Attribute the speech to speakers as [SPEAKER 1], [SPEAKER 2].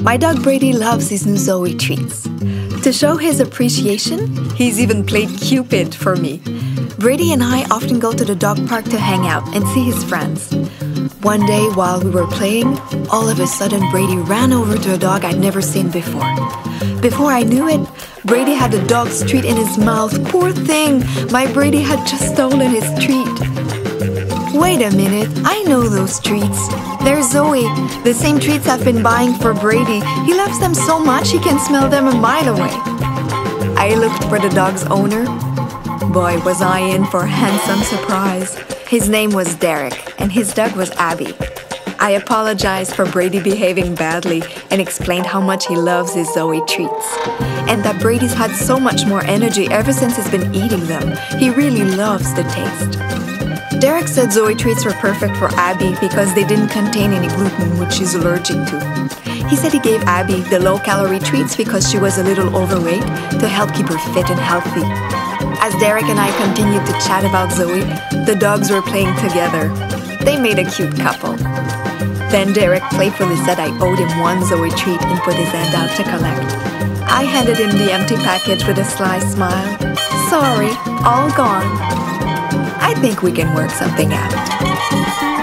[SPEAKER 1] My dog Brady loves his new Zoe treats. To show his appreciation, he's even played Cupid for me. Brady and I often go to the dog park to hang out and see his friends. One day while we were playing, all of a sudden Brady ran over to a dog I'd never seen before. Before I knew it, Brady had the dog's treat in his mouth. Poor thing! My Brady had just stolen his treat. Wait a minute, I know those treats. They're Zoe, the same treats I've been buying for Brady. He loves them so much he can smell them a mile away. I looked for the dog's owner. Boy, was I in for a handsome surprise. His name was Derek, and his dog was Abby. I apologized for Brady behaving badly and explained how much he loves his Zoe treats. And that Brady's had so much more energy ever since he's been eating them. He really loves the taste. Derek said Zoe treats were perfect for Abby because they didn't contain any gluten, which she's allergic to. He said he gave Abby the low calorie treats because she was a little overweight to help keep her fit and healthy. As Derek and I continued to chat about Zoe, the dogs were playing together. They made a cute couple. Then Derek playfully said I owed him one Zoe treat and put his hand out to collect. I handed him the empty package with a sly smile. Sorry, all gone. I think we can work something out.